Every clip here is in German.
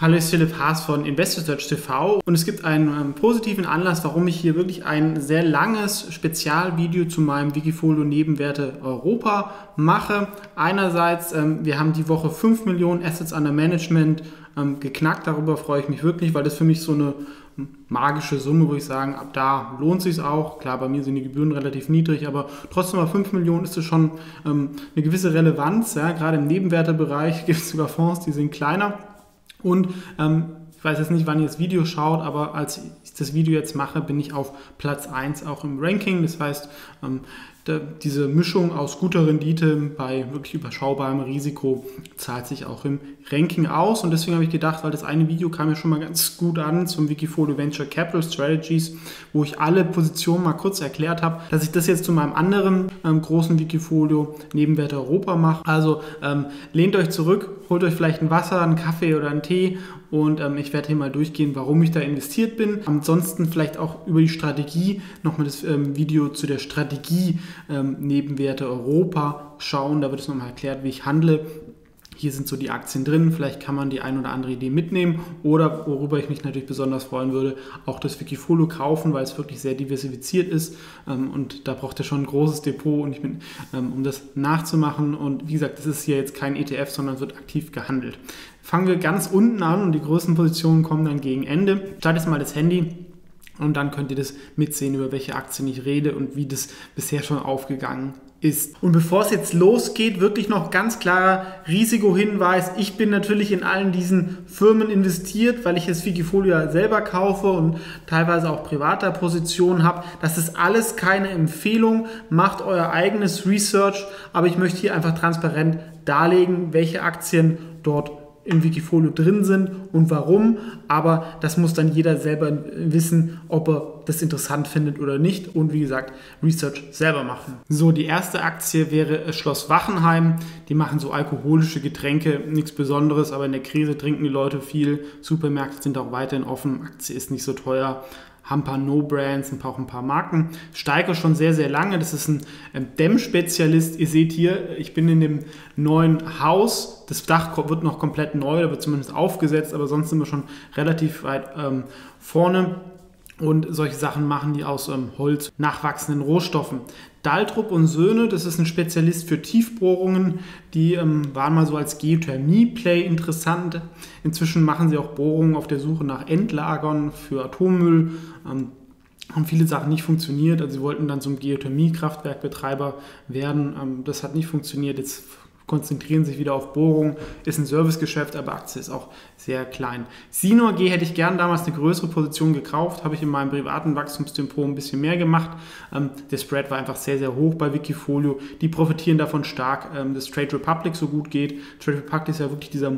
Hallo, ich Philipp Haas von InvestorSearch TV und es gibt einen ähm, positiven Anlass, warum ich hier wirklich ein sehr langes Spezialvideo zu meinem Wikifolio Nebenwerte Europa mache. Einerseits, ähm, wir haben die Woche 5 Millionen Assets under Management ähm, geknackt, darüber freue ich mich wirklich, weil das für mich so eine magische Summe, wo ich sagen, ab da lohnt sich auch. Klar, bei mir sind die Gebühren relativ niedrig, aber trotzdem bei 5 Millionen ist es schon ähm, eine gewisse Relevanz. Ja? Gerade im Nebenwertebereich gibt es sogar Fonds, die sind kleiner. Und ähm, ich weiß jetzt nicht, wann ihr das Video schaut, aber als ich das Video jetzt mache, bin ich auf Platz 1 auch im Ranking. Das heißt, ähm, diese Mischung aus guter Rendite bei wirklich überschaubarem Risiko zahlt sich auch im Ranking aus. Und deswegen habe ich gedacht, weil das eine Video kam ja schon mal ganz gut an zum Wikifolio Venture Capital Strategies, wo ich alle Positionen mal kurz erklärt habe, dass ich das jetzt zu meinem anderen ähm, großen Wikifolio Nebenwerte Europa mache. Also ähm, lehnt euch zurück, holt euch vielleicht ein Wasser, einen Kaffee oder einen Tee und ähm, ich werde hier mal durchgehen, warum ich da investiert bin. Ansonsten vielleicht auch über die Strategie nochmal das ähm, Video zu der Strategie ähm, Nebenwerte Europa schauen. Da wird es nochmal erklärt, wie ich handle. Hier sind so die Aktien drin, vielleicht kann man die ein oder andere Idee mitnehmen oder worüber ich mich natürlich besonders freuen würde, auch das Wikifolio kaufen, weil es wirklich sehr diversifiziert ist ähm, und da braucht ihr schon ein großes Depot und ich bin, ähm, um das nachzumachen und wie gesagt, das ist hier jetzt kein ETF, sondern wird aktiv gehandelt. Fangen wir ganz unten an und die größten Positionen kommen dann gegen Ende. Start jetzt mal das Handy und dann könnt ihr das mitsehen, über welche Aktien ich rede und wie das bisher schon aufgegangen ist. Und bevor es jetzt losgeht, wirklich noch ganz klarer Risikohinweis. Ich bin natürlich in allen diesen Firmen investiert, weil ich das Wikifolio selber kaufe und teilweise auch privater Positionen habe. Das ist alles keine Empfehlung. Macht euer eigenes Research, aber ich möchte hier einfach transparent darlegen, welche Aktien dort im Wikifolio drin sind und warum. Aber das muss dann jeder selber wissen, ob er das interessant findet oder nicht. Und wie gesagt, Research selber machen. So, die erste Aktie wäre Schloss Wachenheim. Die machen so alkoholische Getränke, nichts Besonderes, aber in der Krise trinken die Leute viel. Supermärkte sind auch weiterhin offen. Aktie ist nicht so teuer haben ein paar No-Brands, ein paar, auch ein paar Marken. Steige schon sehr, sehr lange. Das ist ein Dämmspezialist. Ihr seht hier, ich bin in dem neuen Haus. Das Dach wird noch komplett neu, da wird zumindest aufgesetzt, aber sonst sind wir schon relativ weit ähm, vorne und solche Sachen machen die aus ähm, Holz, nachwachsenden Rohstoffen. Daltrup und Söhne, das ist ein Spezialist für Tiefbohrungen, die ähm, waren mal so als Geothermie-Play interessant. Inzwischen machen sie auch Bohrungen auf der Suche nach Endlagern für Atommüll. Ähm, haben viele Sachen nicht funktioniert. Also sie wollten dann zum Geothermie-Kraftwerkbetreiber werden. Ähm, das hat nicht funktioniert. Jetzt konzentrieren sich wieder auf Bohrung, ist ein Servicegeschäft, aber Aktie ist auch sehr klein. Sinor G hätte ich gern damals eine größere Position gekauft, habe ich in meinem privaten Wachstumstempo ein bisschen mehr gemacht. Ähm, der Spread war einfach sehr, sehr hoch bei Wikifolio. Die profitieren davon stark, ähm, dass Trade Republic so gut geht. Trade Republic ist ja wirklich dieser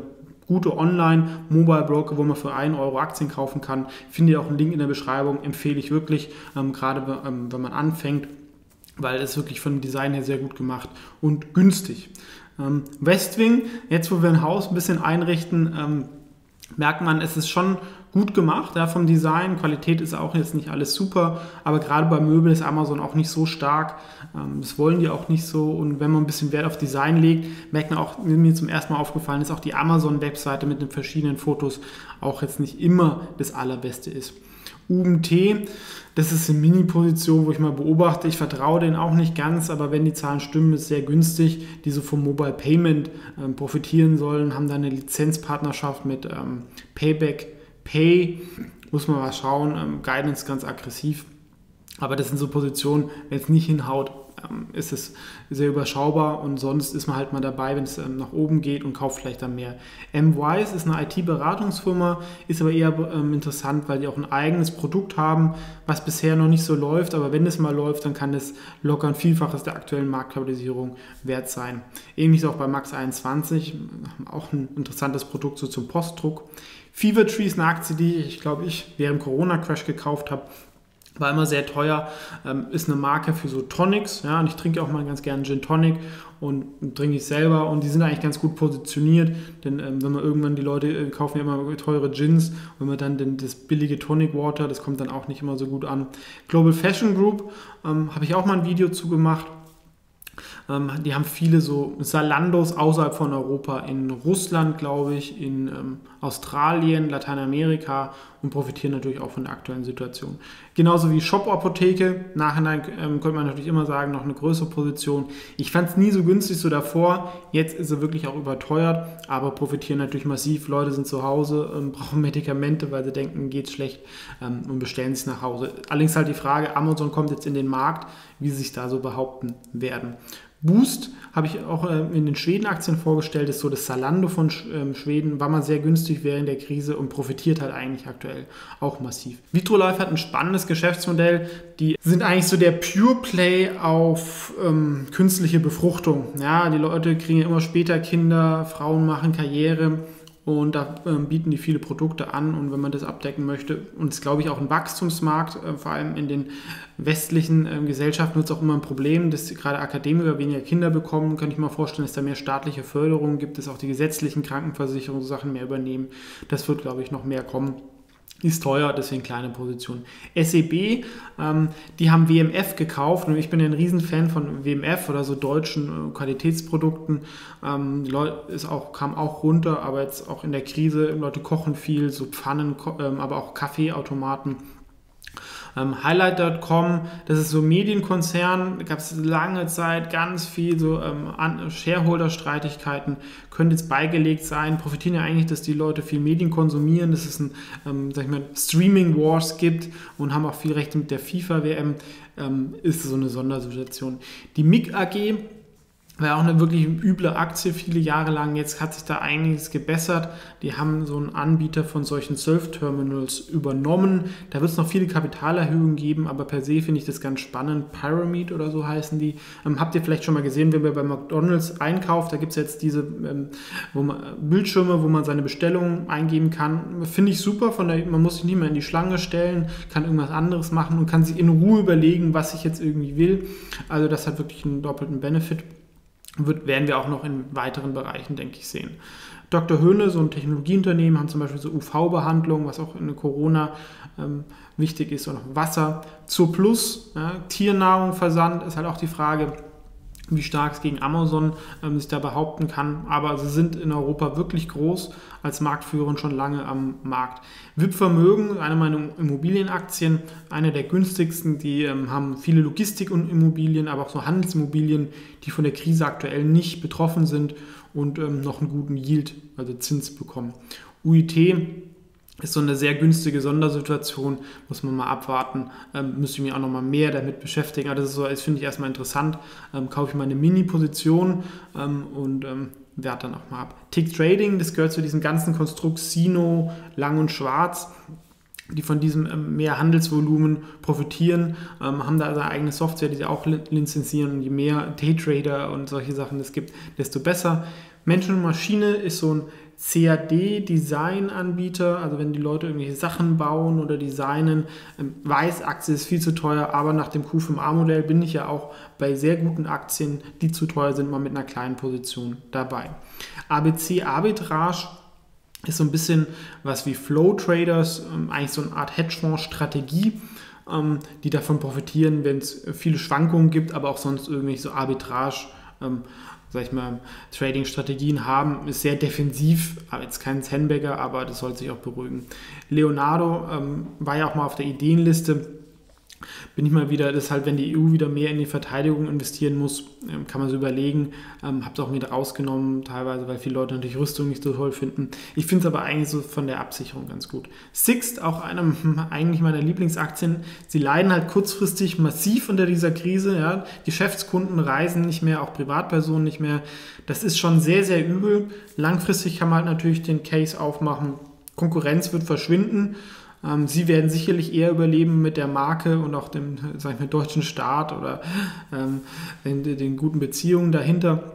gute Online-Mobile-Broker, wo man für 1 Euro Aktien kaufen kann. Findet ihr auch einen Link in der Beschreibung, empfehle ich wirklich, ähm, gerade wenn man anfängt, weil es wirklich von dem Design her sehr gut gemacht und günstig. Ähm, Westwing, jetzt wo wir ein Haus ein bisschen einrichten, ähm, merkt man, es ist schon gut gemacht ja, vom Design. Qualität ist auch jetzt nicht alles super, aber gerade bei Möbeln ist Amazon auch nicht so stark. Ähm, das wollen die auch nicht so. Und wenn man ein bisschen Wert auf Design legt, merkt man auch, mir zum ersten Mal aufgefallen ist, auch die Amazon-Webseite mit den verschiedenen Fotos auch jetzt nicht immer das Allerbeste ist. UMT, das ist eine Mini-Position, wo ich mal beobachte. Ich vertraue denen auch nicht ganz, aber wenn die Zahlen stimmen, ist sehr günstig. Die so vom Mobile Payment ähm, profitieren sollen, haben da eine Lizenzpartnerschaft mit ähm, Payback Pay. Muss man mal schauen. Ähm, Guidance ganz aggressiv. Aber das sind so Positionen, wenn es nicht hinhaut, ähm, ist es sehr überschaubar und sonst ist man halt mal dabei, wenn es ähm, nach oben geht und kauft vielleicht dann mehr. MWise ist eine IT-Beratungsfirma, ist aber eher ähm, interessant, weil die auch ein eigenes Produkt haben, was bisher noch nicht so läuft, aber wenn es mal läuft, dann kann es locker ein Vielfaches der aktuellen Marktkapitalisierung wert sein. Ähnlich ist auch bei Max 21, auch ein interessantes Produkt so zum Postdruck. Fever Tree ist eine Aktie, die ich glaube ich während Corona-Crash gekauft habe war immer sehr teuer, ähm, ist eine Marke für so Tonics, ja, und ich trinke auch mal ganz gerne Gin Tonic und trinke ich selber. Und die sind eigentlich ganz gut positioniert, denn ähm, wenn man irgendwann die Leute äh, kaufen ja immer teure Gins. Wenn man dann den, das billige Tonic Water, das kommt dann auch nicht immer so gut an. Global Fashion Group ähm, habe ich auch mal ein Video zu gemacht, Ähm, die haben viele so Salandos außerhalb von Europa, in Russland, glaube ich, in ähm, Australien, Lateinamerika und profitieren natürlich auch von der aktuellen Situation. Genauso wie Shop-Apotheke. Nachhinein ähm, könnte man natürlich immer sagen, noch eine größere Position. Ich fand es nie so günstig so davor. Jetzt ist sie wirklich auch überteuert, aber profitieren natürlich massiv. Leute sind zu Hause, ähm, brauchen Medikamente, weil sie denken, geht's schlecht ähm, und bestellen sich nach Hause. Allerdings halt die Frage, Amazon kommt jetzt in den Markt, wie sie sich da so behaupten werden. Boost habe ich auch äh, in den Schweden-Aktien vorgestellt, ist so das Salando von ähm, Schweden, war mal sehr günstig während der Krise und profitiert halt eigentlich aktuell auch massiv. Vitrolife hat ein spannendes Geschäftsmodell, die sind eigentlich so der Pure Play auf ähm, künstliche Befruchtung. Ja, die Leute kriegen ja immer später Kinder, Frauen machen Karriere und da äh, bieten die viele Produkte an und wenn man das abdecken möchte, und es glaube ich, auch ein Wachstumsmarkt, äh, vor allem in den westlichen äh, Gesellschaften wird es auch immer ein Problem, dass gerade Akademiker weniger Kinder bekommen. Könnte ich mir vorstellen, dass da mehr staatliche Förderung gibt, dass auch die gesetzlichen Krankenversicherungssachen mehr übernehmen. Das wird, glaube ich, noch mehr kommen ist teuer, deswegen kleine Position. SEB, ähm, die haben WMF gekauft und ich bin ein Riesenfan von WMF oder so deutschen äh, Qualitätsprodukten. Ähm, ist auch, kam auch runter, aber jetzt auch in der Krise, Leute kochen viel, so Pfannen, ähm, aber auch Kaffeeautomaten ähm, Highlight.com, das ist so Medienkonzern, gab es lange Zeit ganz viel so ähm, Shareholder-Streitigkeiten, könnte jetzt beigelegt sein, profitieren ja eigentlich, dass die Leute viel Medien konsumieren, dass es ein, ähm, sag ich mal, Streaming Wars gibt und haben auch viel Rechte mit der FIFA-WM, ähm, ist so eine Sondersituation. Die MIG AG, war auch eine wirklich üble Aktie viele Jahre lang. Jetzt hat sich da einiges gebessert. Die haben so einen Anbieter von solchen Surf-Terminals übernommen. Da wird es noch viele Kapitalerhöhungen geben, aber per se finde ich das ganz spannend. Pyramid oder so heißen die. Ähm, habt ihr vielleicht schon mal gesehen, wenn man bei McDonalds einkauft, da gibt es jetzt diese ähm, wo man, Bildschirme, wo man seine Bestellungen eingeben kann. Finde ich super. Von der, man muss sich nicht mehr in die Schlange stellen, kann irgendwas anderes machen und kann sich in Ruhe überlegen, was ich jetzt irgendwie will. Also das hat wirklich einen doppelten Benefit wird, werden wir auch noch in weiteren Bereichen, denke ich, sehen. Dr. Höhne, so ein Technologieunternehmen, haben zum Beispiel so UV-Behandlung, was auch in Corona ähm, wichtig ist, und Wasser. Zur Plus, ja, Tiernahrung, Versand, ist halt auch die Frage, wie stark es gegen Amazon ähm, sich da behaupten kann. Aber sie sind in Europa wirklich groß als Marktführer und schon lange am Markt. VIP Vermögen, eine meiner Immobilienaktien, eine der günstigsten, die ähm, haben viele Logistik- und Immobilien, aber auch so Handelsimmobilien, die von der Krise aktuell nicht betroffen sind und ähm, noch einen guten Yield, also Zins bekommen. UIT ist so eine sehr günstige Sondersituation, muss man mal abwarten. Ähm, müsste ich mich auch noch mal mehr damit beschäftigen. Aber das ist so, das finde ich erstmal interessant. Ähm, kaufe ich mal eine Mini-Position ähm, und ähm, werte dann auch mal ab. Tick Trading, das gehört zu diesem ganzen Konstrukt Sino, Lang und Schwarz die von diesem ähm, mehr Handelsvolumen profitieren, ähm, haben da also eigene Software, die sie auch lizenzieren. Und je mehr Daytrader und solche Sachen es gibt, desto besser. Menschen und Maschine ist so ein CAD-Design-Anbieter, also wenn die Leute irgendwelche Sachen bauen oder designen, ähm, weiß, Aktie ist viel zu teuer, aber nach dem Q5A-Modell bin ich ja auch bei sehr guten Aktien, die zu teuer sind, mal mit einer kleinen Position dabei. ABC Arbitrage ist so ein bisschen was wie Flow Traders, ähm, eigentlich so eine Art Hedgefonds-Strategie ähm, die davon profitieren, wenn es viele Schwankungen gibt, aber auch sonst irgendwelche so Arbitrage sag ich mal, Trading-Strategien haben, ist sehr defensiv, aber jetzt kein Sandbagger, aber das sollte sich auch beruhigen. Leonardo ähm, war ja auch mal auf der Ideenliste bin ich mal wieder, das halt, wenn die EU wieder mehr in die Verteidigung investieren muss, ähm, kann man so überlegen. Ähm, Habe es auch wieder rausgenommen, teilweise, weil viele Leute natürlich Rüstung nicht so toll finden. Ich finde es aber eigentlich so von der Absicherung ganz gut. Sixt, auch einer eigentlich meiner Lieblingsaktien, sie leiden halt kurzfristig massiv unter dieser Krise. Ja. Geschäftskunden reisen nicht mehr, auch Privatpersonen nicht mehr. Das ist schon sehr, sehr übel. Langfristig kann man halt natürlich den Case aufmachen. Konkurrenz wird verschwinden ähm, sie werden sicherlich eher überleben mit der Marke und auch dem sag ich mal, deutschen Staat oder ähm, den, den guten Beziehungen dahinter.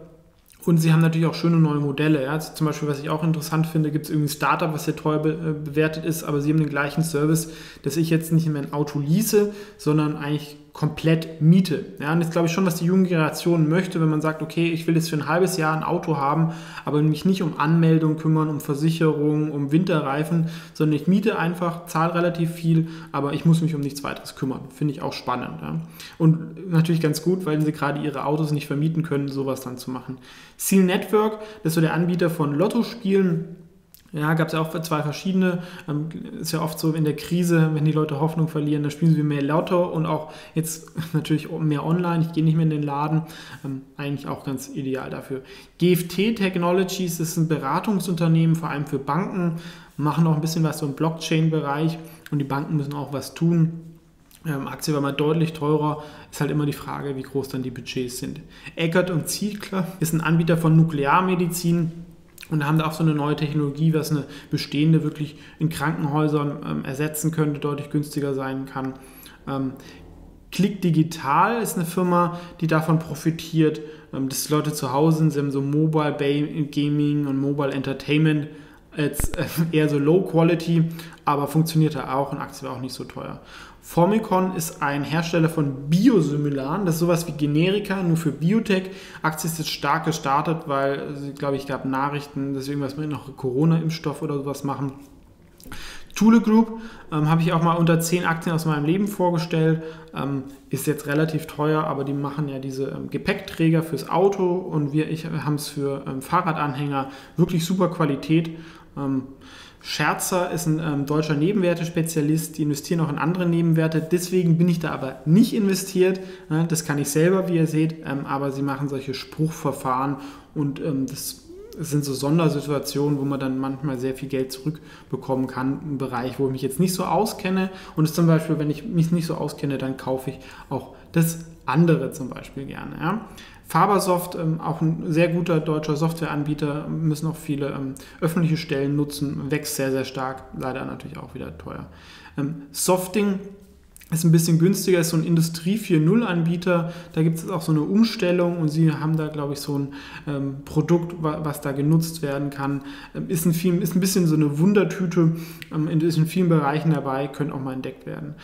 Und sie haben natürlich auch schöne neue Modelle. Ja. Also zum Beispiel, was ich auch interessant finde, gibt es irgendwie ein Startup, was sehr teuer be äh, bewertet ist, aber sie haben den gleichen Service, dass ich jetzt nicht mehr ein Auto lease, sondern eigentlich komplett miete. Ja, und das glaube ich schon, was die junge Generation möchte, wenn man sagt, okay, ich will jetzt für ein halbes Jahr ein Auto haben, aber mich nicht um Anmeldung kümmern, um Versicherung, um Winterreifen, sondern ich miete einfach, zahle relativ viel, aber ich muss mich um nichts weiteres kümmern. Finde ich auch spannend. Ja. Und natürlich ganz gut, weil sie gerade ihre Autos nicht vermieten können, sowas dann zu machen. Seal Network, das ist so der Anbieter von Lottospielen ja, gab es ja auch zwei verschiedene. Ähm, ist ja oft so in der Krise, wenn die Leute Hoffnung verlieren, dann spielen sie mehr Lotto und auch jetzt natürlich mehr online. Ich gehe nicht mehr in den Laden. Ähm, eigentlich auch ganz ideal dafür. GFT Technologies ist ein Beratungsunternehmen, vor allem für Banken, machen auch ein bisschen was so im Blockchain-Bereich und die Banken müssen auch was tun. Ähm, Aktie war mal deutlich teurer, ist halt immer die Frage, wie groß dann die Budgets sind. Eckert und Ziegler ist ein Anbieter von Nuklearmedizin und haben da auch so eine neue Technologie, was eine bestehende wirklich in Krankenhäusern ähm, ersetzen könnte, deutlich günstiger sein kann. Ähm, Click Digital ist eine Firma, die davon profitiert, ähm, dass Leute zu Hause sind. Sie haben so Mobile Gaming und Mobile Entertainment als äh, eher so Low Quality, aber funktioniert da auch und Aktie war auch nicht so teuer. Formicon ist ein Hersteller von Biosimilaren, das ist sowas wie Generika, nur für Biotech. Aktie ist jetzt stark gestartet, weil, glaube ich, gab Nachrichten, dass irgendwas mit noch Corona-Impfstoff oder sowas machen. Thule Group ähm, habe ich auch mal unter 10 Aktien aus meinem Leben vorgestellt. Ähm, ist jetzt relativ teuer, aber die machen ja diese ähm, Gepäckträger fürs Auto und wir haben es für ähm, Fahrradanhänger. Wirklich super Qualität. Scherzer ist ein ähm, deutscher Nebenwerte-Spezialist, die investieren auch in andere Nebenwerte. Deswegen bin ich da aber nicht investiert. Ne? Das kann ich selber, wie ihr seht, ähm, aber sie machen solche Spruchverfahren und ähm, das sind so Sondersituationen, wo man dann manchmal sehr viel Geld zurückbekommen kann. Ein Bereich, wo ich mich jetzt nicht so auskenne. Und zum Beispiel, wenn ich mich nicht so auskenne, dann kaufe ich auch das andere zum Beispiel gerne. Ja? Fabersoft, ähm, auch ein sehr guter deutscher Softwareanbieter, müssen auch viele ähm, öffentliche Stellen nutzen, wächst sehr, sehr stark, leider natürlich auch wieder teuer. Ähm, Softing ist ein bisschen günstiger, ist so ein Industrie 4.0 Anbieter. Da gibt es auch so eine Umstellung und sie haben da, glaube ich, so ein ähm, Produkt, was da genutzt werden kann. Ähm, ist, ein viel, ist ein bisschen so eine Wundertüte, ähm, ist in vielen Bereichen dabei, können auch mal entdeckt werden.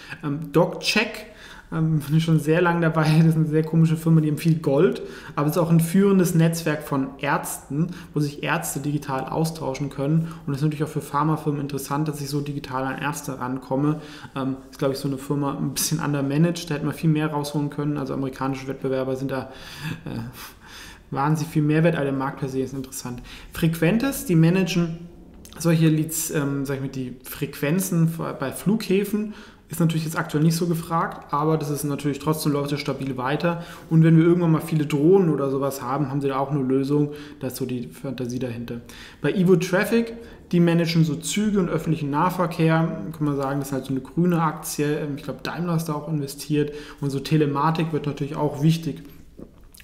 DocCheck ähm, schon sehr lange dabei. Das ist eine sehr komische Firma, die viel Gold, aber es ist auch ein führendes Netzwerk von Ärzten, wo sich Ärzte digital austauschen können. Und das ist natürlich auch für Pharmafirmen interessant, dass ich so digital an Ärzte rankomme. Ähm, ist, glaube ich, so eine Firma ein bisschen undermanaged. Da hätte man viel mehr rausholen können. Also amerikanische Wettbewerber sind da. Äh, waren viel Mehrwert, aber der Markt per se ist interessant. Frequentes, die managen solche Leads, ähm, sag ich mal, die Frequenzen bei Flughäfen ist natürlich jetzt aktuell nicht so gefragt, aber das ist natürlich trotzdem läuft es stabil weiter. Und wenn wir irgendwann mal viele Drohnen oder sowas haben, haben sie da auch eine Lösung. Da ist so die Fantasie dahinter. Bei Evo Traffic, die managen so Züge und öffentlichen Nahverkehr. Kann man sagen, das ist halt so eine grüne Aktie. Ich glaube, Daimler ist da auch investiert. Und so Telematik wird natürlich auch wichtig,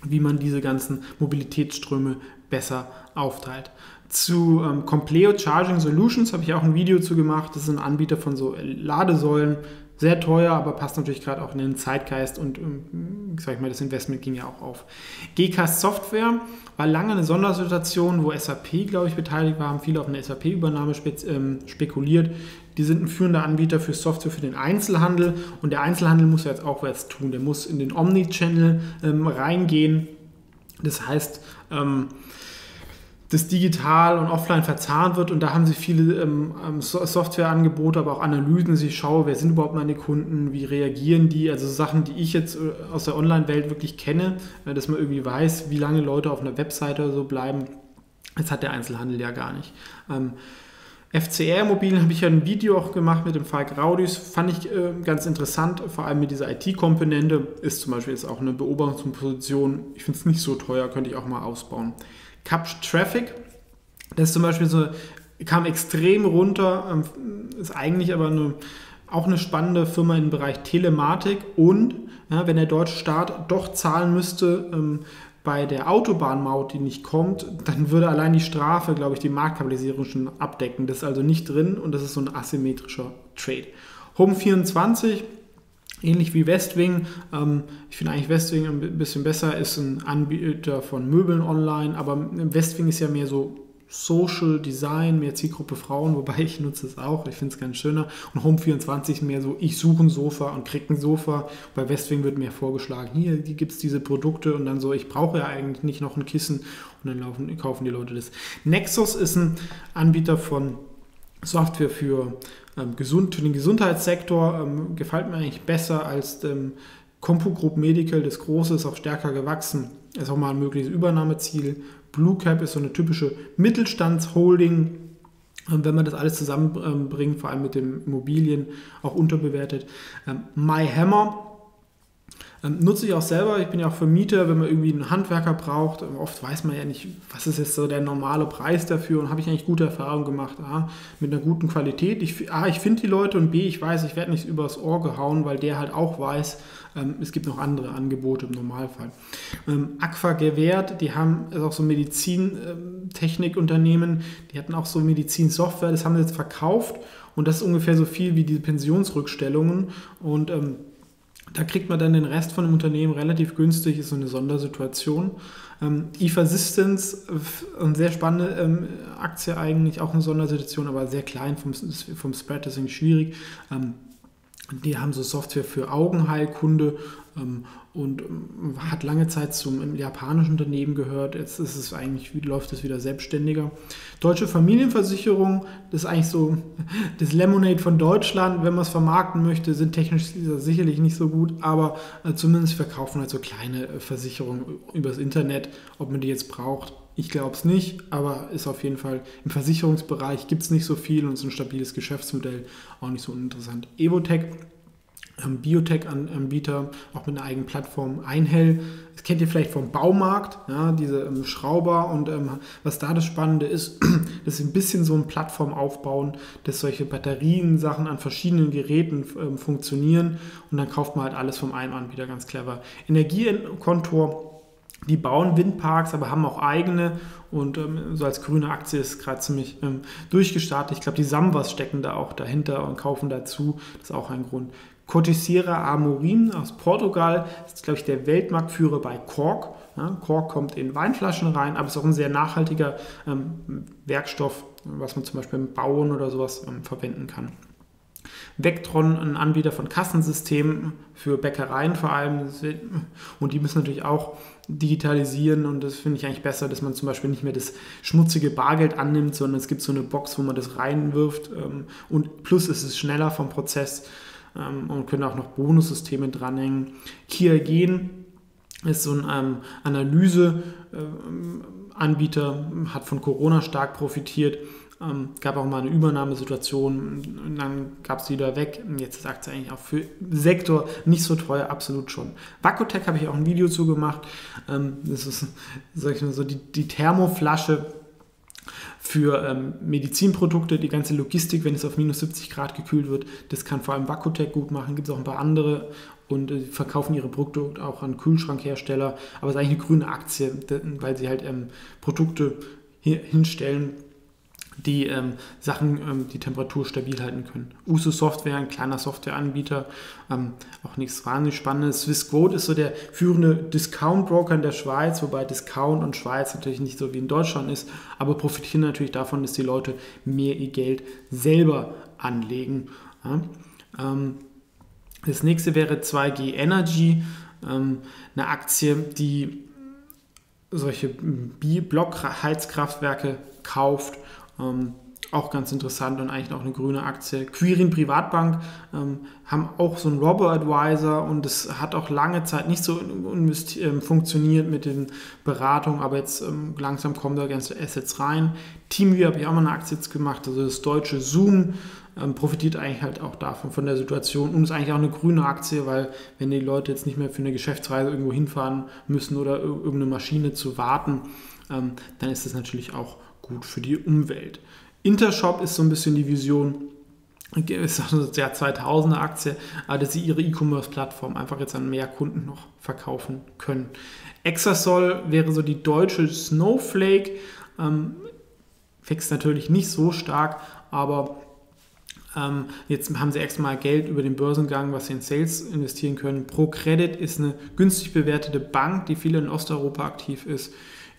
wie man diese ganzen Mobilitätsströme besser aufteilt. Zu ähm, Compleo Charging Solutions habe ich auch ein Video zu gemacht. Das ist ein Anbieter von so Ladesäulen. Sehr teuer, aber passt natürlich gerade auch in den Zeitgeist und ähm, sag ich mal, das Investment ging ja auch auf. GCast Software war lange eine Sondersituation, wo SAP, glaube ich, beteiligt war, haben viele auf eine SAP-Übernahme ähm, spekuliert. Die sind ein führender Anbieter für Software für den Einzelhandel und der Einzelhandel muss ja jetzt auch was tun. Der muss in den Omni-Channel ähm, reingehen. Das heißt, ähm, das digital und offline verzahnt wird und da haben sie viele ähm, ähm Softwareangebote, aber auch Analysen. Sie schauen, wer sind überhaupt meine Kunden, wie reagieren die, also Sachen, die ich jetzt äh, aus der Online-Welt wirklich kenne, äh, dass man irgendwie weiß, wie lange Leute auf einer Webseite oder so bleiben. Das hat der Einzelhandel ja gar nicht. Ähm, FCR Immobilien habe ich ja ein Video auch gemacht mit dem Falk Raudis, fand ich äh, ganz interessant, vor allem mit dieser IT-Komponente, ist zum Beispiel jetzt auch eine Beobachtungsposition, ich finde es nicht so teuer, könnte ich auch mal ausbauen. Capture Traffic, das ist zum Beispiel so, kam extrem runter, ähm, ist eigentlich aber eine, auch eine spannende Firma im Bereich Telematik und ja, wenn der deutsche Staat doch zahlen müsste ähm, bei der Autobahnmaut, die nicht kommt, dann würde allein die Strafe, glaube ich, die Marktkapitalisierung schon abdecken. Das ist also nicht drin und das ist so ein asymmetrischer Trade. Home 24 Ähnlich wie Westwing. Ähm, ich finde eigentlich Westwing ein bisschen besser, ist ein Anbieter von Möbeln online, aber Westwing ist ja mehr so Social Design, mehr Zielgruppe Frauen, wobei ich nutze es auch, ich finde es ganz schöner. Und Home24 mehr so, ich suche ein Sofa und kriege ein Sofa. Bei Westwing wird mir vorgeschlagen, hier gibt es diese Produkte und dann so, ich brauche ja eigentlich nicht noch ein Kissen und dann laufen, kaufen die Leute das. Nexus ist ein Anbieter von Software für, ähm, gesund, für den Gesundheitssektor, ähm, gefällt mir eigentlich besser als ähm, CompuGroup Medical, das große ist auch stärker gewachsen, ist auch mal ein mögliches Übernahmeziel. Blue Cap ist so eine typische Mittelstandsholding, ähm, wenn man das alles zusammenbringt, vor allem mit den Immobilien, auch unterbewertet. Ähm, MyHammer nutze ich auch selber. Ich bin ja auch Vermieter, wenn man irgendwie einen Handwerker braucht. Oft weiß man ja nicht, was ist jetzt so der normale Preis dafür und habe ich eigentlich gute Erfahrungen gemacht. A, mit einer guten Qualität. Ich, A, ich finde die Leute und B, ich weiß, ich werde nicht übers Ohr gehauen, weil der halt auch weiß, ähm, es gibt noch andere Angebote im Normalfall. Ähm, Aqua gewährt, die haben ist auch so Medizintechnikunternehmen, die hatten auch so Medizinsoftware, das haben sie jetzt verkauft und das ist ungefähr so viel wie diese Pensionsrückstellungen und ähm, da kriegt man dann den Rest von dem Unternehmen relativ günstig, ist so eine Sondersituation. Ähm, E-Persistence, äh, eine sehr spannende ähm, Aktie eigentlich, auch eine Sondersituation, aber sehr klein vom, vom Spread, deswegen schwierig. Ähm, die haben so Software für Augenheilkunde und ähm, hat lange Zeit zum japanischen Unternehmen gehört. Jetzt ist es eigentlich, läuft es wieder selbstständiger. Deutsche Familienversicherung, das ist eigentlich so das Lemonade von Deutschland, wenn man es vermarkten möchte, sind technisch sicherlich nicht so gut, aber äh, zumindest verkaufen halt so kleine äh, Versicherungen übers Internet. Ob man die jetzt braucht, ich glaube es nicht, aber ist auf jeden Fall im Versicherungsbereich gibt es nicht so viel und ist ein stabiles Geschäftsmodell, auch nicht so uninteressant. Evotech ähm, Biotech-Anbieter, auch mit einer eigenen Plattform. Einhell, das kennt ihr vielleicht vom Baumarkt, ja, diese ähm, Schrauber und ähm, was da das Spannende ist, dass sie ein bisschen so eine Plattform aufbauen, dass solche Batterien-Sachen an verschiedenen Geräten ähm, funktionieren und dann kauft man halt alles vom einen Anbieter, ganz clever. Energiekontor, die bauen Windparks, aber haben auch eigene und ähm, so als grüne Aktie ist gerade ziemlich ähm, durchgestartet. Ich glaube, die Samwas stecken da auch dahinter und kaufen dazu. Das ist auch ein Grund. Cortesera Amorim aus Portugal ist, glaube ich, der Weltmarktführer bei Kork. Ja, Kork kommt in Weinflaschen rein, aber ist auch ein sehr nachhaltiger ähm, Werkstoff, was man zum Beispiel im Bauen oder sowas ähm, verwenden kann. Vectron, ein Anbieter von Kassensystemen für Bäckereien vor allem. Und die müssen natürlich auch digitalisieren und das finde ich eigentlich besser, dass man zum Beispiel nicht mehr das schmutzige Bargeld annimmt, sondern es gibt so eine Box, wo man das reinwirft ähm, und plus ist es schneller vom Prozess ähm, und können auch noch Bonussysteme dranhängen. Kiagen ist so ein ähm, Analyseanbieter, hat von Corona stark profitiert. Ähm, gab auch mal eine Übernahmesituation und dann gab es wieder weg. Jetzt die Aktie eigentlich auch für Sektor nicht so teuer, absolut schon. Vakutec habe ich auch ein Video zu gemacht. Ähm, das ist, sag ich mal so, die, die Thermoflasche für ähm, Medizinprodukte, die ganze Logistik, wenn es auf minus 70 Grad gekühlt wird, das kann vor allem Vakutec gut machen. Gibt es auch ein paar andere und äh, verkaufen ihre Produkte auch an Kühlschrankhersteller. Aber es ist eigentlich eine grüne Aktie, weil sie halt ähm, Produkte hinstellen, die ähm, Sachen, ähm, die Temperatur stabil halten können. USO Software, ein kleiner Softwareanbieter, ähm, auch nichts wahnsinnig Spannendes. Swissquote ist so der führende Discount-Broker in der Schweiz, wobei Discount und Schweiz natürlich nicht so wie in Deutschland ist, aber profitieren natürlich davon, dass die Leute mehr ihr Geld selber anlegen. Ja. Ähm, das nächste wäre 2G Energy, ähm, eine Aktie, die solche Blockheizkraftwerke kauft ähm, auch ganz interessant und eigentlich auch eine grüne Aktie. Quirin Privatbank ähm, haben auch so einen Robo-Advisor und es hat auch lange Zeit nicht so ähm, funktioniert mit den Beratungen, aber jetzt ähm, langsam kommen da ganze Assets rein. TeamViewer habe ich auch mal eine Aktie jetzt gemacht, also das deutsche Zoom ähm, profitiert eigentlich halt auch davon, von der Situation und ist eigentlich auch eine grüne Aktie, weil wenn die Leute jetzt nicht mehr für eine Geschäftsreise irgendwo hinfahren müssen oder irgendeine Maschine zu warten, ähm, dann ist das natürlich auch gut für die Umwelt. Intershop ist so ein bisschen die Vision, ist eine der 2000er Aktie, dass sie ihre E-Commerce-Plattform einfach jetzt an mehr Kunden noch verkaufen können. Exasol wäre so die deutsche Snowflake, ähm, wächst natürlich nicht so stark, aber ähm, jetzt haben sie extra mal Geld über den Börsengang, was sie in Sales investieren können. ProCredit ist eine günstig bewertete Bank, die viel in Osteuropa aktiv ist.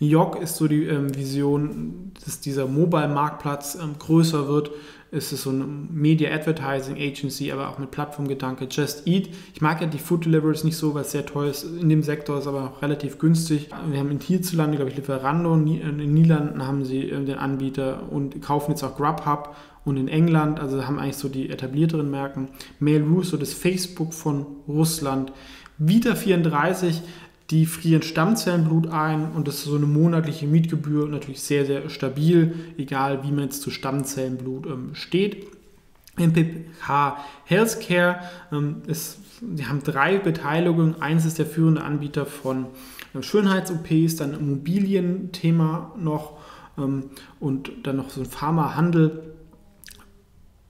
Yok ist so die ähm, Vision, dass dieser Mobile-Marktplatz ähm, größer wird. Es ist so eine Media Advertising Agency, aber auch mit Plattformgedanke. Just Eat. Ich mag ja die Food Deliveries nicht so, weil es sehr teuer ist. In dem Sektor ist aber auch relativ günstig. Wir haben in hierzulande, glaube ich, Lieferando. In den Niederlanden haben sie äh, den Anbieter und kaufen jetzt auch Grubhub und in England, also haben eigentlich so die etablierteren Marken. Mail.ru, so das Facebook von Russland. Vita 34 die frieren Stammzellenblut ein und das ist so eine monatliche Mietgebühr, natürlich sehr, sehr stabil, egal wie man jetzt zu Stammzellenblut ähm, steht. MPH Healthcare ähm, ist, die haben drei Beteiligungen. Eins ist der führende Anbieter von äh, Schönheits-OPs, dann Immobilienthema noch ähm, und dann noch so ein Pharmahandel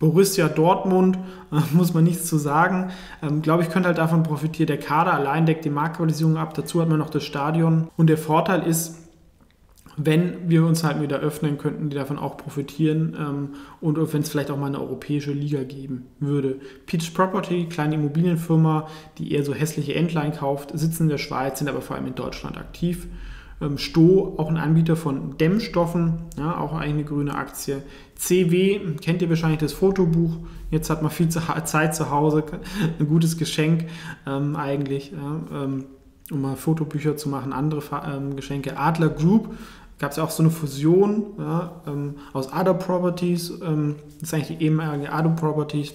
Borussia Dortmund, muss man nichts zu sagen. Ähm, Glaube ich, könnte halt davon profitieren. Der Kader allein deckt die Marktkapitalisierung ab. Dazu hat man noch das Stadion. Und der Vorteil ist, wenn wir uns halt wieder öffnen, könnten die davon auch profitieren ähm, und wenn es vielleicht auch mal eine europäische Liga geben würde. Peach Property, kleine Immobilienfirma, die eher so hässliche Endline kauft, sitzen in der Schweiz, sind aber vor allem in Deutschland aktiv. Ähm, Sto, auch ein Anbieter von Dämmstoffen, ja, auch eine grüne Aktie. CW, kennt ihr wahrscheinlich das Fotobuch. Jetzt hat man viel Zeit zu Hause, ein gutes Geschenk ähm, eigentlich, ja, ähm, um mal Fotobücher zu machen, andere ähm, Geschenke. Adler Group, gab es ja auch so eine Fusion ja, ähm, aus Other Properties, ähm, das ist eigentlich die ehemalige Other Properties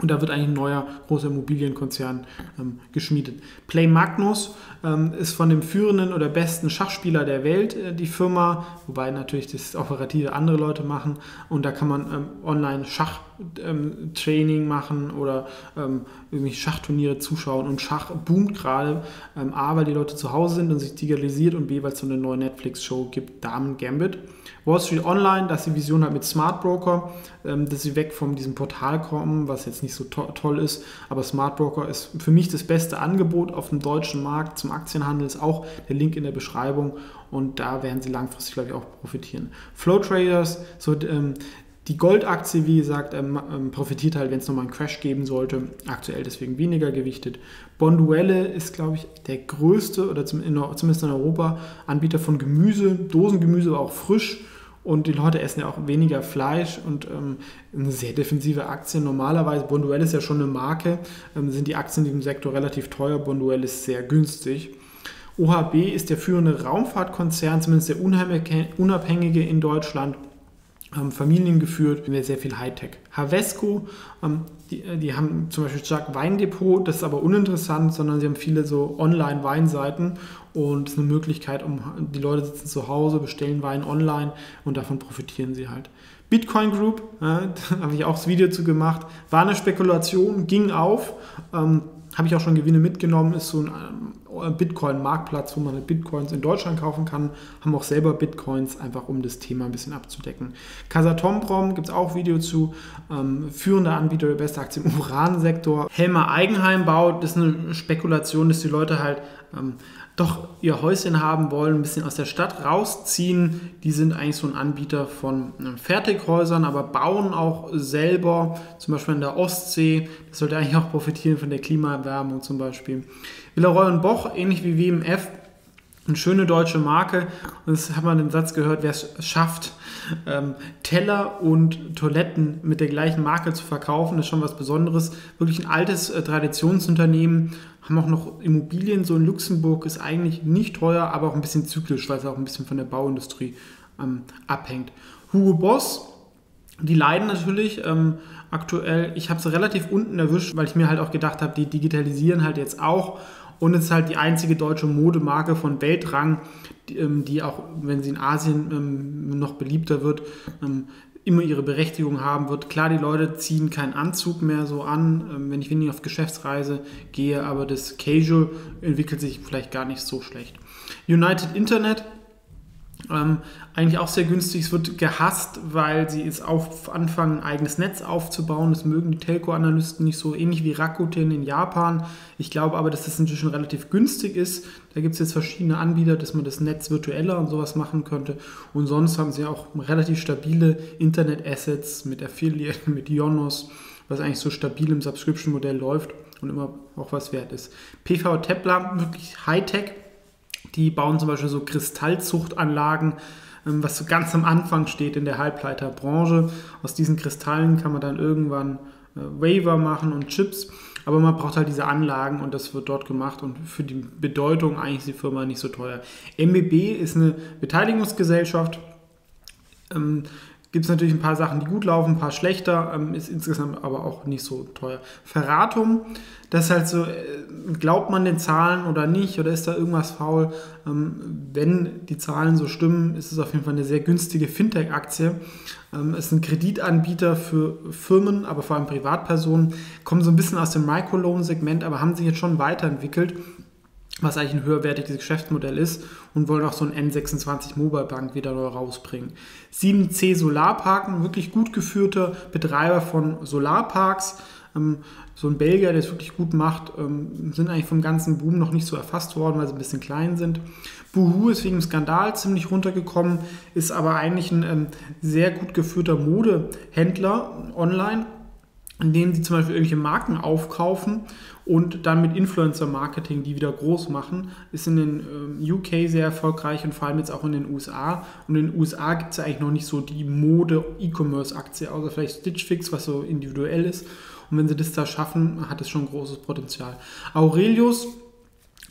und da wird eigentlich ein neuer großer Immobilienkonzern ähm, geschmiedet. Play Magnus ähm, ist von dem führenden oder besten Schachspieler der Welt äh, die Firma, wobei natürlich das operative andere Leute machen. Und da kann man ähm, online Schachtraining ähm, machen oder ähm, irgendwie Schachturniere zuschauen. Und Schach boomt gerade, ähm, A, weil die Leute zu Hause sind und sich digitalisiert und B, weil es so eine neue Netflix-Show gibt, Damen Gambit. Wall Street Online, dass die Vision hat mit Smart Broker, dass sie weg von diesem Portal kommen, was jetzt nicht so to toll ist, aber Smart Broker ist für mich das beste Angebot auf dem deutschen Markt zum Aktienhandel, ist auch der Link in der Beschreibung und da werden sie langfristig, glaube ich, auch profitieren. Flow Traders, so ähm, die Goldaktie, wie gesagt, ähm, ähm, profitiert halt, wenn es nochmal einen Crash geben sollte. Aktuell deswegen weniger gewichtet. Bonduelle ist, glaube ich, der größte oder zumindest in Europa Anbieter von Gemüse, Dosengemüse, aber auch frisch. Und die Leute essen ja auch weniger Fleisch und ähm, eine sehr defensive Aktie. Normalerweise, Bonduelle ist ja schon eine Marke, ähm, sind die Aktien in diesem Sektor relativ teuer. Bonduelle ist sehr günstig. OHB ist der führende Raumfahrtkonzern, zumindest der unabhängige in Deutschland ähm, familiengeführt, sehr viel Hightech. Havesco, ähm, die, äh, die, haben zum Beispiel stark Weindepot, das ist aber uninteressant, sondern sie haben viele so Online-Weinseiten und es ist eine Möglichkeit, um die Leute sitzen zu Hause, bestellen Wein online und davon profitieren sie halt. Bitcoin Group, äh, da habe ich auch das Video zu gemacht, war eine Spekulation, ging auf. Ähm, habe ich auch schon Gewinne mitgenommen, ist so ein ähm, Bitcoin-Marktplatz, wo man halt Bitcoins in Deutschland kaufen kann, haben auch selber Bitcoins, einfach um das Thema ein bisschen abzudecken. Casatomprom gibt es auch Video zu, ähm, führender Anbieter der beste Aktie im Uransektor. Helmer Eigenheim baut, das ist eine Spekulation, dass die Leute halt ähm, doch ihr Häuschen haben wollen, ein bisschen aus der Stadt rausziehen. Die sind eigentlich so ein Anbieter von äh, Fertighäusern, aber bauen auch selber, zum Beispiel in der Ostsee. Das sollte eigentlich auch profitieren von der Klimaerwärmung zum Beispiel. Villeroy und Boch, ähnlich wie WMF, eine schöne deutsche Marke. Und jetzt hat man den Satz gehört, wer es schafft, ähm, Teller und Toiletten mit der gleichen Marke zu verkaufen, ist schon was Besonderes. Wirklich ein altes äh, Traditionsunternehmen, haben auch noch Immobilien. So in Luxemburg ist eigentlich nicht teuer, aber auch ein bisschen zyklisch, weil es auch ein bisschen von der Bauindustrie ähm, abhängt. Hugo Boss, die leiden natürlich ähm, aktuell. Ich habe es relativ unten erwischt, weil ich mir halt auch gedacht habe, die digitalisieren halt jetzt auch. Und ist halt die einzige deutsche Modemarke von Weltrang, die, ähm, die auch, wenn sie in Asien ähm, noch beliebter wird, ähm, immer ihre Berechtigung haben wird. Klar, die Leute ziehen keinen Anzug mehr so an, wenn ich weniger auf Geschäftsreise gehe, aber das Casual entwickelt sich vielleicht gar nicht so schlecht. United Internet ähm, eigentlich auch sehr günstig. Es wird gehasst, weil sie jetzt auf, anfangen, ein eigenes Netz aufzubauen. Das mögen die Telco-Analysten nicht so, ähnlich wie Rakuten in Japan. Ich glaube aber, dass das inzwischen relativ günstig ist. Da gibt es jetzt verschiedene Anbieter, dass man das Netz virtueller und sowas machen könnte. Und sonst haben sie auch relativ stabile Internet-Assets mit Affiliate, mit Ionos, was eigentlich so stabil im Subscription-Modell läuft und immer auch was wert ist. PV Tepler, wirklich Hightech Die bauen zum Beispiel so Kristallzuchtanlagen, ähm, was so ganz am Anfang steht in der Halbleiterbranche. Aus diesen Kristallen kann man dann irgendwann äh, Waver machen und Chips. Aber man braucht halt diese Anlagen und das wird dort gemacht und für die Bedeutung eigentlich ist die Firma nicht so teuer. MBB ist eine Beteiligungsgesellschaft. Gibt es natürlich ein paar Sachen, die gut laufen, ein paar schlechter, ähm, ist insgesamt aber auch nicht so teuer. Verratung, das ist halt so, äh, glaubt man den Zahlen oder nicht oder ist da irgendwas faul? Ähm, wenn die Zahlen so stimmen, ist es auf jeden Fall eine sehr günstige Fintech-Aktie. Ähm, ist ein Kreditanbieter für Firmen, aber vor allem Privatpersonen, kommen so ein bisschen aus dem Microloan-Segment, aber haben sich jetzt schon weiterentwickelt was eigentlich ein höherwertiges Geschäftsmodell ist und wollen auch so ein N26 Mobile Bank wieder neu rausbringen. 7C Solarparken, wirklich gut geführter Betreiber von Solarparks. Ähm, so ein Belgier, der es wirklich gut macht, ähm, sind eigentlich vom ganzen Boom noch nicht so erfasst worden, weil sie ein bisschen klein sind. Boohoo ist wegen dem Skandal ziemlich runtergekommen, ist aber eigentlich ein ähm, sehr gut geführter Modehändler online indem sie zum Beispiel irgendwelche Marken aufkaufen und dann mit Influencer-Marketing die wieder groß machen, ist in den ähm, UK sehr erfolgreich und vor allem jetzt auch in den USA. Und in den USA gibt es ja eigentlich noch nicht so die Mode-E-Commerce-Aktie, außer vielleicht Stitch Fix, was so individuell ist. Und wenn sie das da schaffen, hat es schon großes Potenzial. Aurelius,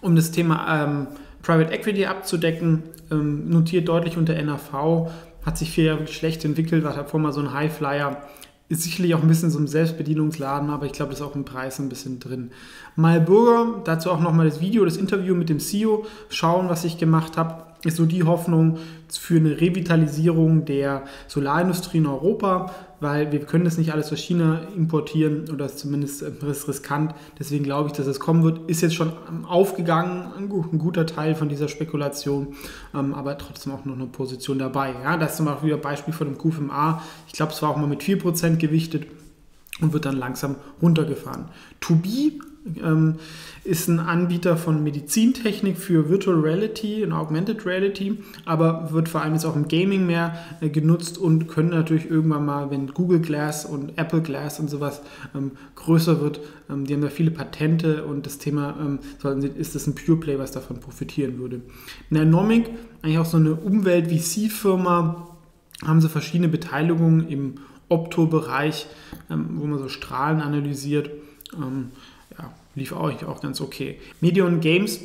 um das Thema ähm, Private Equity abzudecken, ähm, notiert deutlich unter NAV, hat sich vier Jahre schlecht entwickelt, hat davor mal so ein Highflyer ist sicherlich auch ein bisschen so ein Selbstbedienungsladen, aber ich glaube, das ist auch im Preis ein bisschen drin. Malburger, dazu auch nochmal das Video, das Interview mit dem CEO, schauen, was ich gemacht habe, ist so die Hoffnung für eine Revitalisierung der Solarindustrie in Europa, weil wir können das nicht alles aus China importieren oder zumindest ist riskant. Deswegen glaube ich, dass es kommen wird. Ist jetzt schon aufgegangen, ein guter Teil von dieser Spekulation, ähm, aber trotzdem auch noch eine Position dabei. Ja, das ist zum Beispiel ein Beispiel von dem QFMA. Ich glaube, es war auch mal mit 4% gewichtet und wird dann langsam runtergefahren. To be ähm, ist ein Anbieter von Medizintechnik für Virtual Reality und Augmented Reality, aber wird vor allem jetzt auch im Gaming mehr äh, genutzt und können natürlich irgendwann mal, wenn Google Glass und Apple Glass und sowas ähm, größer wird, ähm, die haben da viele Patente und das Thema ähm, ist das ein Pure Play, was davon profitieren würde. Nanomic, eigentlich auch so eine Umwelt-VC-Firma, haben sie verschiedene Beteiligungen im Opto-Bereich, ähm, wo man so Strahlen analysiert. Ja, lief auch, auch ganz okay. Medion Games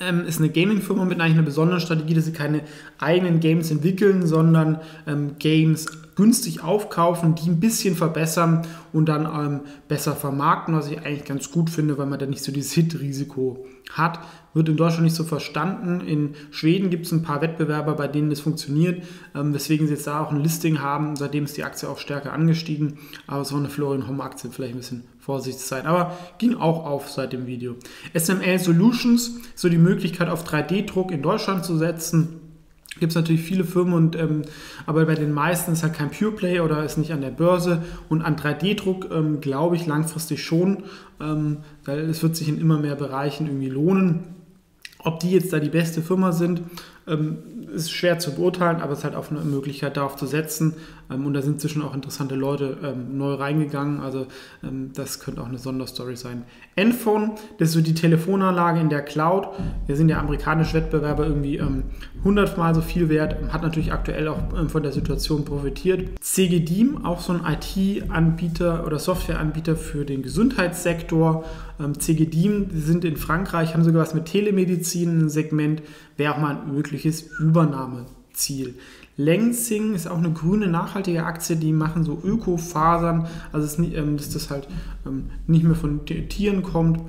ähm, ist eine Gaming-Firma mit einer besonderen Strategie, dass sie keine eigenen Games entwickeln, sondern ähm, Games günstig aufkaufen, die ein bisschen verbessern und dann ähm, besser vermarkten, was ich eigentlich ganz gut finde, weil man da nicht so dieses Hit-Risiko hat. Wird in Deutschland nicht so verstanden. In Schweden gibt es ein paar Wettbewerber, bei denen das funktioniert, ähm, weswegen sie jetzt da auch ein Listing haben. Seitdem ist die Aktie auch stärker angestiegen, aber so eine Florian Home-Aktie vielleicht ein bisschen vorsichtig sein. Aber ging auch auf seit dem Video. SML Solutions, so die Möglichkeit auf 3D-Druck in Deutschland zu setzen gibt es natürlich viele Firmen, und, ähm, aber bei den meisten ist halt kein Pure Play oder ist nicht an der Börse. Und an 3D-Druck ähm, glaube ich langfristig schon, ähm, weil es wird sich in immer mehr Bereichen irgendwie lohnen. Ob die jetzt da die beste Firma sind, ähm, ist schwer zu beurteilen, aber es ist halt auch eine Möglichkeit, darauf zu setzen. Ähm, und da sind zwischen auch interessante Leute ähm, neu reingegangen. Also ähm, das könnte auch eine Sonderstory sein. Enphone, das ist so die Telefonanlage in der Cloud. Wir sind ja amerikanische Wettbewerber irgendwie hundertmal so viel wert, hat natürlich aktuell auch von der Situation profitiert. CGDIM, auch so ein IT-Anbieter oder Softwareanbieter für den Gesundheitssektor. CGDIM, die sind in Frankreich, haben sogar was mit Telemedizin, ein Segment, wäre auch mal ein mögliches Übernahmeziel. Lensing ist auch eine grüne nachhaltige Aktie, die machen so Ökofasern, also nicht, ähm, dass das halt ähm, nicht mehr von Tieren kommt,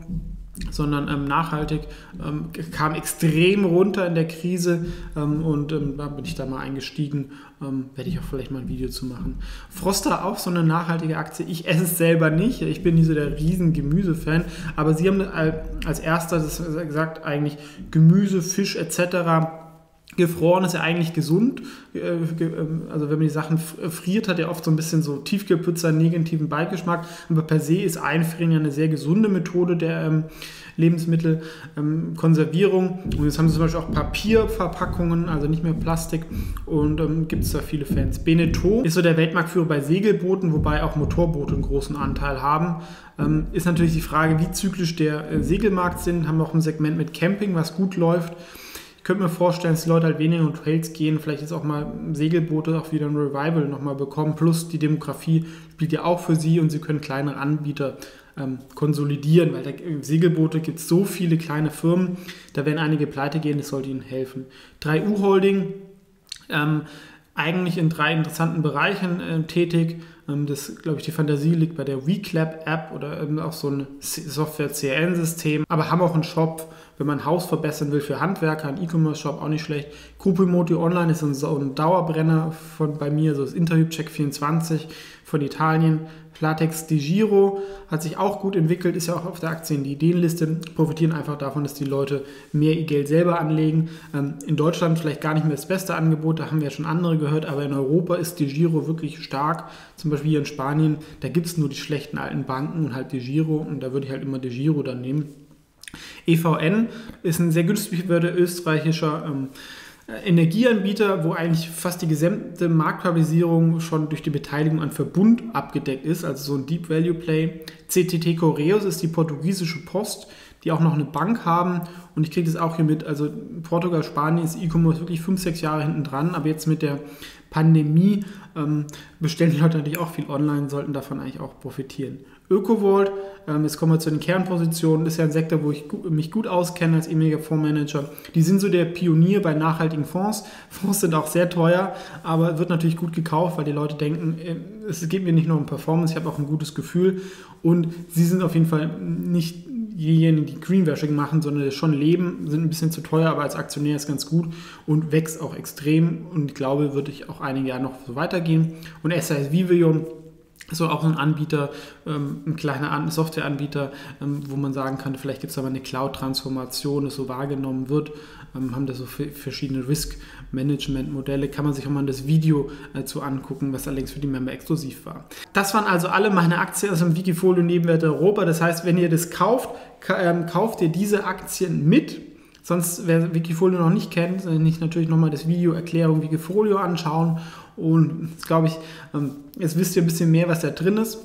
sondern ähm, nachhaltig, ähm, kam extrem runter in der Krise ähm, und ähm, da bin ich da mal eingestiegen, ähm, werde ich auch vielleicht mal ein Video zu machen. Froster auch so eine nachhaltige Aktie, ich esse es selber nicht, ich bin nicht so der riesen Gemüse-Fan, aber sie haben als erster gesagt eigentlich Gemüse, Fisch etc., Gefroren ist ja eigentlich gesund. Äh, ähm, also wenn man die Sachen friert, hat er oft so ein bisschen so Tiefkühlpizza negativen Beigeschmack. Aber per se ist Einfrieren ja eine sehr gesunde Methode der ähm, Lebensmittelkonservierung. Ähm, und jetzt haben sie zum Beispiel auch Papierverpackungen, also nicht mehr Plastik. Und ähm, gibt es da viele Fans. Beneteau ist so der Weltmarktführer bei Segelbooten, wobei auch Motorboote einen großen Anteil haben. Ähm, ist natürlich die Frage, wie zyklisch der äh, Segelmarkt sind. Haben wir auch ein Segment mit Camping, was gut läuft. Könnte mir vorstellen, dass die Leute halt weniger in Trails gehen, vielleicht jetzt auch mal Segelboote auch wieder ein Revival nochmal bekommen, plus die Demografie spielt ja auch für sie und sie können kleinere Anbieter ähm, konsolidieren, weil da, Segelboote gibt es so viele kleine Firmen, da werden einige pleite gehen, das sollte ihnen helfen. 3U Holding, ähm, eigentlich in drei interessanten Bereichen äh, tätig. Ähm, das, glaube ich, die Fantasie liegt bei der WeClap-App oder ähm, auch so ein Software-CRN-System, aber haben auch einen Shop, wenn man ein Haus verbessern will für Handwerker, ein E-Commerce-Shop auch nicht schlecht. Kupimoti Online ist so ein Dauerbrenner von bei mir, so das Interhyp-Check 24 von Italien. Platex Di Giro hat sich auch gut entwickelt, ist ja auch auf der Aktien die Ideenliste, profitieren einfach davon, dass die Leute mehr ihr Geld selber anlegen. Ähm, in Deutschland vielleicht gar nicht mehr das beste Angebot, da haben wir ja schon andere gehört, aber in Europa ist Di Giro wirklich stark. Zum Beispiel hier in Spanien, da gibt es nur die schlechten alten Banken und halt Di Giro und da würde ich halt immer Di Giro dann nehmen. EVN ist ein sehr günstig österreichischer ähm, Energieanbieter, wo eigentlich fast die gesamte Marktkapitalisierung schon durch die Beteiligung an Verbund abgedeckt ist, also so ein Deep Value Play. CTT Correos ist die portugiesische Post, die auch noch eine Bank haben und ich kriege das auch hier mit, also Portugal, Spanien ist E-Commerce wirklich fünf, sechs Jahre hinten dran, aber jetzt mit der Pandemie ähm, bestellen die Leute natürlich auch viel online, sollten davon eigentlich auch profitieren. ÖkoVolt, ähm, jetzt kommen wir zu den Kernpositionen, ist ja ein Sektor, wo ich mich gut auskenne als ehemaliger Fondsmanager. Die sind so der Pionier bei nachhaltigen Fonds. Fonds sind auch sehr teuer, aber wird natürlich gut gekauft, weil die Leute denken, äh, es geht mir nicht nur um Performance, ich habe auch ein gutes Gefühl und sie sind auf jeden Fall nicht diejenigen, die Greenwashing machen, sondern schon leben, sind ein bisschen zu teuer, aber als Aktionär ist ganz gut und wächst auch extrem und ich glaube, würde ich auch einige Jahre noch so weitergehen. Und SAS Ist auch ein Anbieter, ähm, ein kleiner Softwareanbieter, ähm, wo man sagen kann, vielleicht gibt es aber eine Cloud-Transformation, das so wahrgenommen wird, ähm, haben da so verschiedene Risk-Management-Modelle, kann man sich auch mal das Video äh, zu angucken, was allerdings für die Member exklusiv war. Das waren also alle meine Aktien aus dem Wikifolio Nebenwerte Europa. Das heißt, wenn ihr das kauft, kauft ihr diese Aktien mit Sonst, wer Wikifolio noch nicht kennt, nicht natürlich nochmal das Video Erklärung Wikifolio anschauen. Und jetzt glaube ich, ähm, jetzt wisst ihr ein bisschen mehr, was da drin ist.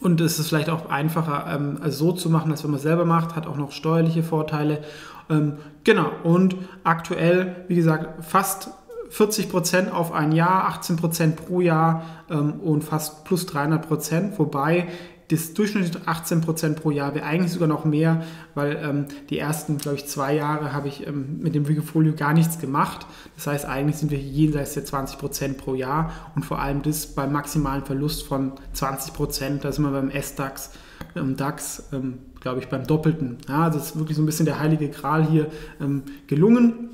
Und es ist vielleicht auch einfacher, ähm, also so zu machen, als wenn man es selber macht, hat auch noch steuerliche Vorteile. Ähm, genau, und aktuell, wie gesagt, fast 40 Prozent auf ein Jahr, 18 Prozent pro Jahr und fast plus 300 Prozent, wobei das durchschnittlich 18 Prozent pro Jahr wäre eigentlich sogar noch mehr, weil ähm, die ersten, glaube ich, zwei Jahre habe ich ähm, mit dem Wikifolio gar nichts gemacht. Das heißt, eigentlich sind wir jenseits der 20 Prozent pro Jahr und vor allem das beim maximalen Verlust von 20 Prozent, da sind wir beim S-DAX, im DAX, ähm, glaube ich, beim Doppelten. Ja, das ist wirklich so ein bisschen der heilige Gral hier ähm, gelungen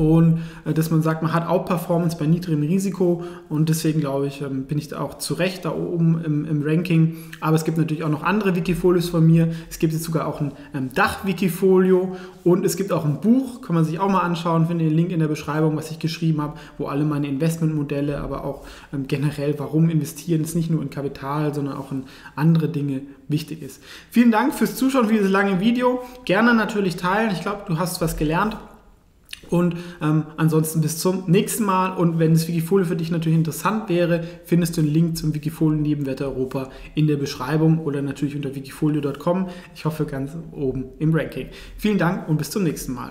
und äh, dass man sagt, man hat Outperformance bei niedrigem Risiko und deswegen glaube ich, ähm, bin ich da auch zu Recht da oben im, im, Ranking. Aber es gibt natürlich auch noch andere Wikifolios von mir. Es gibt jetzt sogar auch ein ähm, Dach-Wikifolio und es gibt auch ein Buch, kann man sich auch mal anschauen, finde den Link in der Beschreibung, was ich geschrieben habe, wo alle meine Investmentmodelle, aber auch ähm, generell, warum investieren, ist nicht nur in Kapital, sondern auch in andere Dinge wichtig ist. Vielen Dank fürs Zuschauen für dieses lange Video. Gerne natürlich teilen. Ich glaube, du hast was gelernt. Und ähm, ansonsten bis zum nächsten Mal. Und wenn das Wikifolio für dich natürlich interessant wäre, findest du einen Link zum Wikifolio Nebenwerte Europa in der Beschreibung oder natürlich unter wikifolio.com. Ich hoffe ganz oben im Ranking. Vielen Dank und bis zum nächsten Mal.